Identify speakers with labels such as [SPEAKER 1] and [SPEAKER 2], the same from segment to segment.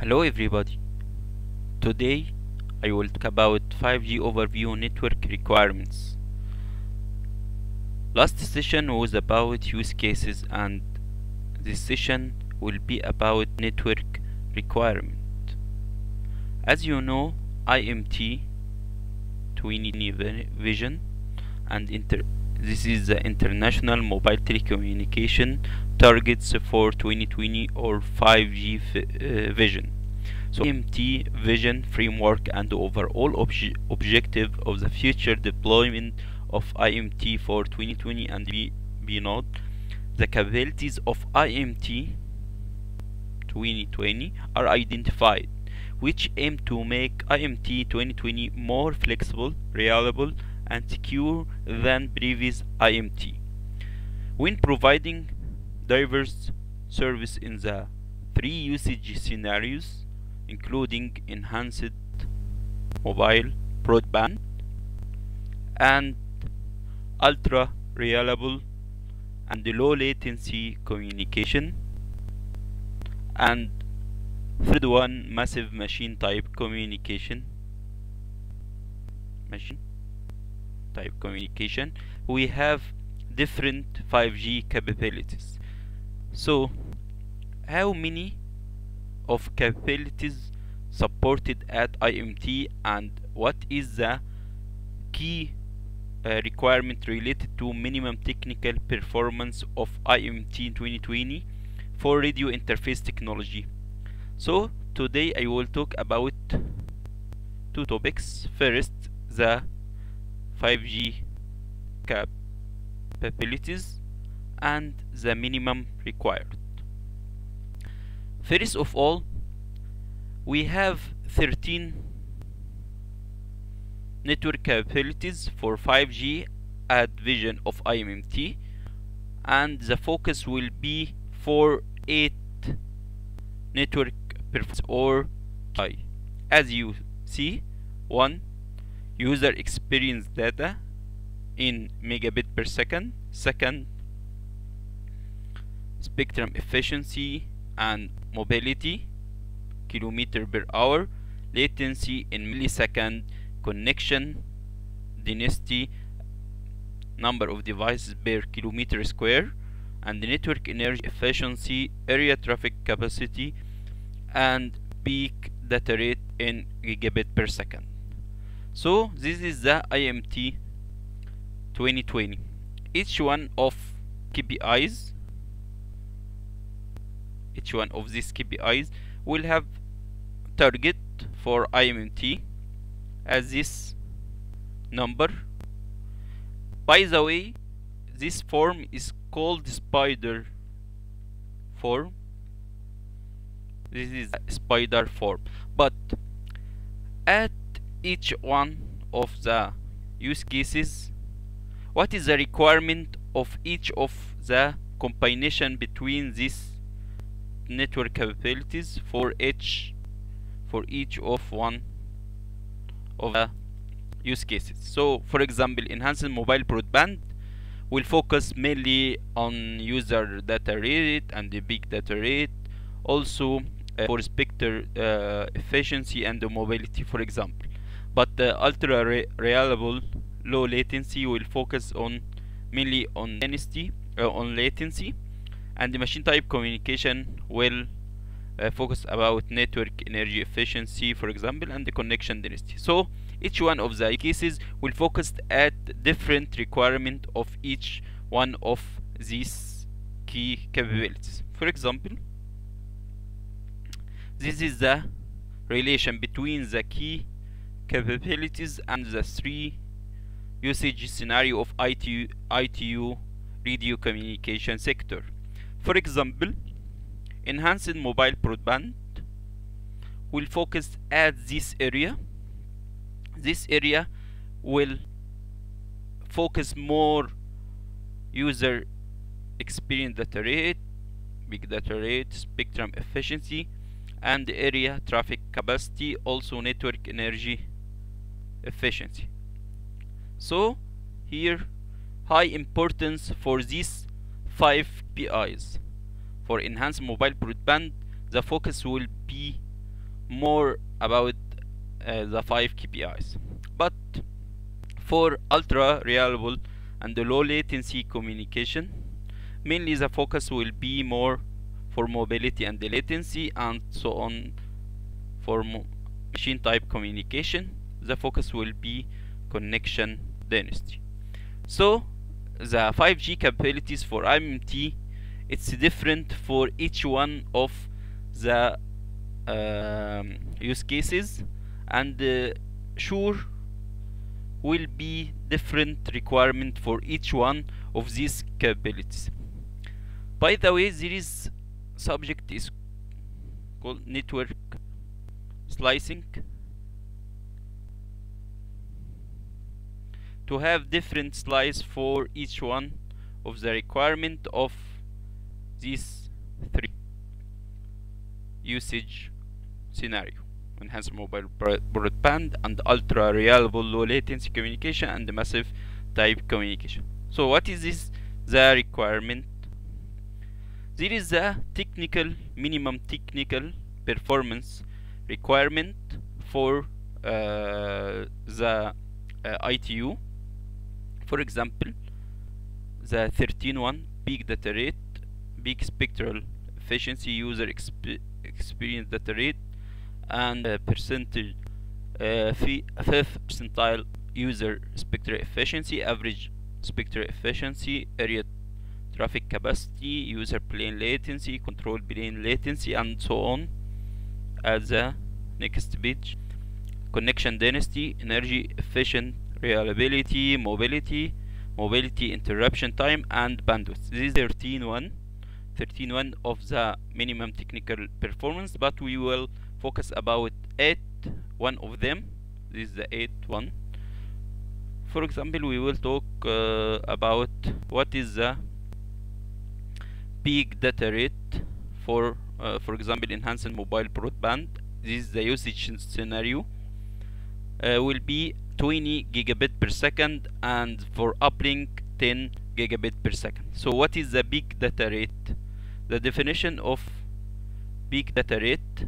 [SPEAKER 1] Hello everybody. Today I will talk about 5G overview network requirements. Last session was about use cases and this session will be about network requirement. As you know, IMT 20 vision and inter this is the international mobile telecommunication targets for 2020 or 5G uh, vision. So IMT vision framework and the overall obje objective of the future deployment of IMT for 2020 and beyond. The capabilities of IMT 2020 are identified which aim to make IMT 2020 more flexible, reliable and secure than previous IMT. When providing diverse service in the three usage scenarios including enhanced mobile broadband and ultra reliable and low latency communication and third one massive machine type communication. Machine type communication. We have different 5G capabilities. So how many of capabilities supported at IMT and what is the key uh, requirement related to minimum technical performance of IMT 2020 for radio interface technology so today I will talk about two topics first the 5G capabilities and the minimum required. First of all, we have 13 network capabilities for 5G at vision of IMT and the focus will be for 8 network performance or KI. As you see, 1 user experience data in megabit per second second spectrum efficiency and mobility kilometer per hour latency in millisecond connection density number of devices per kilometer square and network energy efficiency area traffic capacity and peak data rate in gigabit per second. So this is the IMT 2020 each one of KPIs each one of these KPIs will have target for IMT as this number. By the way this form is called spider form. This is spider form. But at each one of the use cases what is the requirement of each of the combination between these network capabilities for each for each of one of the use cases. So for example enhancing mobile broadband will focus mainly on user data rate and the peak data rate. Also uh, for spectre uh, efficiency and the mobility for example. But the ultra re reliable low latency will focus on mainly on density uh, on latency and the machine type communication will uh, focus about network energy efficiency for example and the connection density so each one of the cases will focus at different requirement of each one of these key capabilities for example this is the relation between the key capabilities and the three usage scenario of ITU, ITU radio communication sector. For example, enhancing mobile broadband will focus at this area. This area will focus more user experience data rate, peak data rate, spectrum efficiency, and area traffic capacity, also network energy efficiency. So here high importance for this 5 PIs. For enhanced mobile broadband, the focus will be more about uh, the 5 KPIs. But for ultra reliable and low latency communication, mainly the focus will be more for mobility and the latency and so on for machine type communication the focus will be connection density so the 5G capabilities for IMT it's different for each one of the um, use cases and uh, sure will be different requirement for each one of these capabilities. By the way there is subject is called network slicing to have different slice for each one of the requirement of these three usage scenario. Enhanced mobile broadband and ultra reliable low latency communication and massive type communication. So what is this the requirement? There is a technical minimum technical performance requirement for uh, the uh, ITU for example the 13.1 peak data rate peak spectral efficiency user exp experience data rate and uh, percentage uh, fifth percentile user spectral efficiency average spectral efficiency area traffic capacity user plane latency control plane latency and so on. As the next page connection density energy efficient reliability mobility mobility interruption time and bandwidth. This is 13.1 13.1 of the minimum technical performance but we will focus about 8 one of them. This is the 8 one. For example we will talk uh, about what is the peak data rate for uh, for example enhancing mobile broadband. This is the usage scenario. Uh, will be 20 gigabit per second and for uplink 10 gigabit per second. So what is the peak data rate? The definition of peak data rate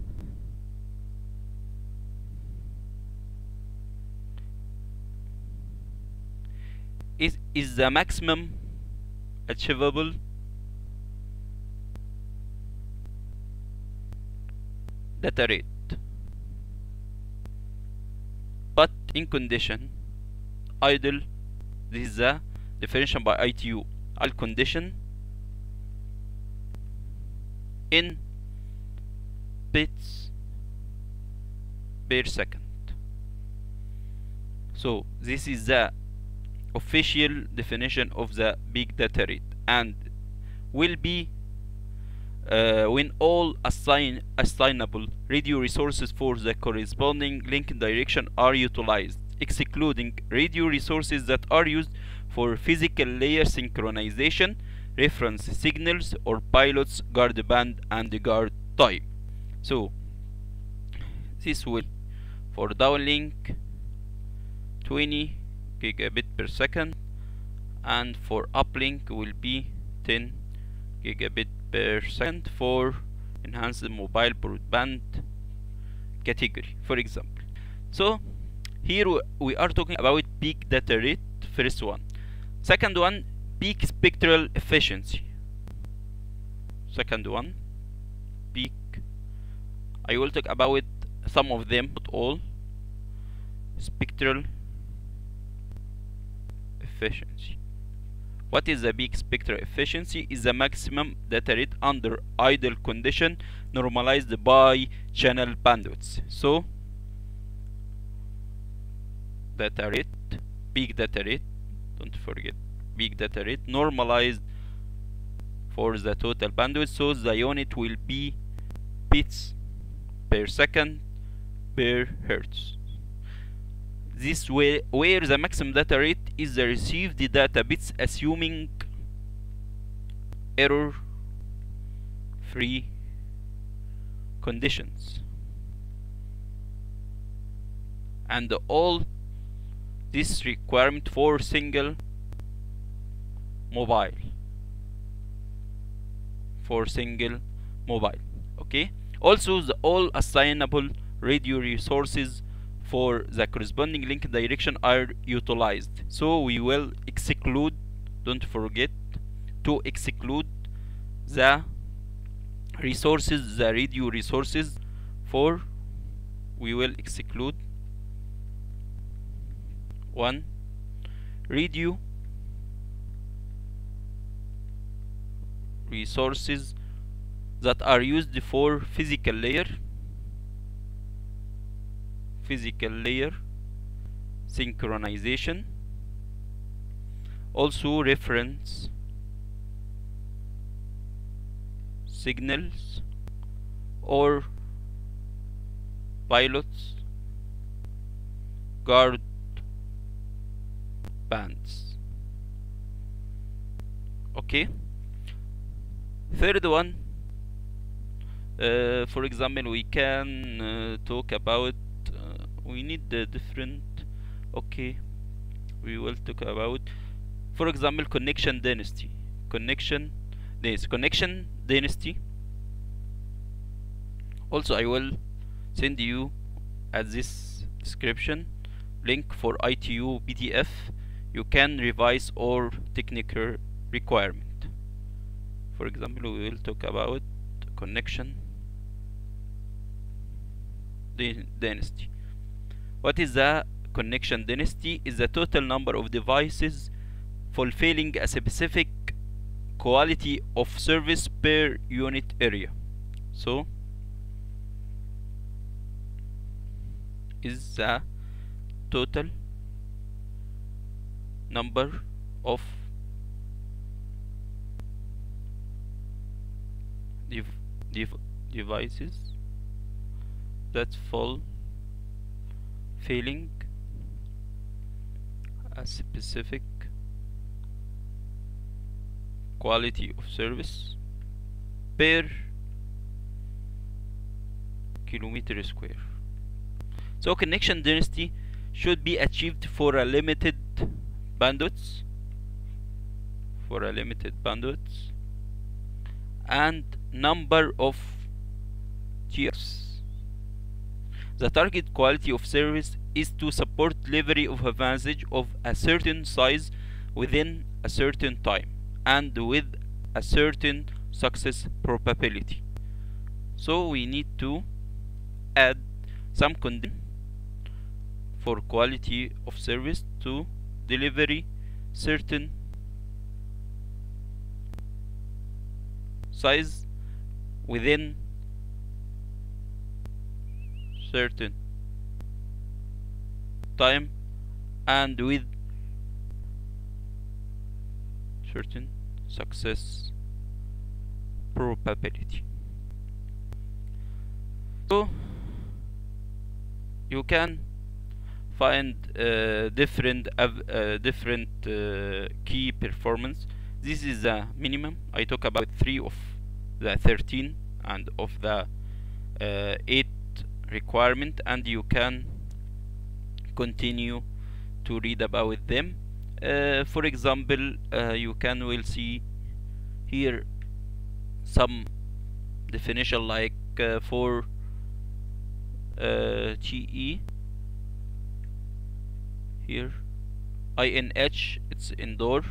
[SPEAKER 1] is is the maximum achievable data rate in condition idle this is the definition by ITU idle condition in bits per second. So this is the official definition of the peak data rate and will be uh, when all assign assignable radio resources for the corresponding link direction are utilized excluding radio resources that are used for physical layer synchronization reference signals or pilots guard band and guard time so this will for downlink 20 gigabit per second and for uplink will be 10 gigabit per second for enhanced mobile broadband category for example. So here we are talking about peak data rate first one. Second one peak spectral efficiency. Second one peak. I will talk about some of them not all. Spectral efficiency what is the peak spectral efficiency is the maximum data rate under idle condition normalized by channel bandwidths. So data rate peak data rate don't forget peak data rate normalized for the total bandwidth so the unit will be bits per second per hertz this way where the maximum data rate is the received data bits assuming error free conditions. And all this requirement for single mobile. For single mobile. Okay? Also the all assignable radio resources for the corresponding link direction are utilized. So we will exclude don't forget to exclude the resources the radio resources for we will exclude one radio resources that are used for physical layer physical layer synchronization also reference signals or pilots guard bands. Okay. Third one uh, for example we can uh, talk about we need the different okay we will talk about for example connection density. Connection this connection density. Also I will send you at this description link for ITU PDF you can revise all technical requirement. For example we will talk about connection density what is the connection? Density is the total number of devices fulfilling a specific quality of service per unit area. So is the total number of dev dev devices that fall failing a specific quality of service per kilometer square so connection density should be achieved for a limited bandwidth for a limited bandwidth and number of TFs. The target quality of service is to support delivery of a message of a certain size within a certain time and with a certain success probability. So we need to add some condition for quality of service to delivery certain size within certain time and with certain success probability. So you can find uh, different uh, different uh, key performance. This is the minimum. I talk about 3 of the 13 and of the uh, 8 requirement and you can continue to read about them. Uh, for example uh, you can will see here some definition like uh, for uh, GE here INH it's indoor.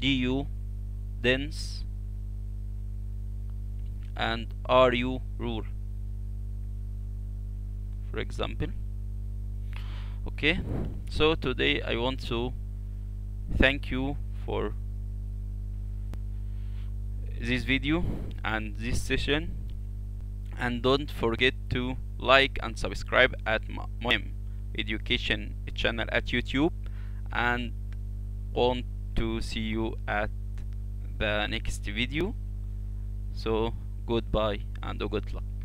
[SPEAKER 1] DU dense. And RU rule for example. Okay so today I want to thank you for this video and this session. And don't forget to like and subscribe at my education channel at YouTube. And want to see you at the next video. So goodbye and good luck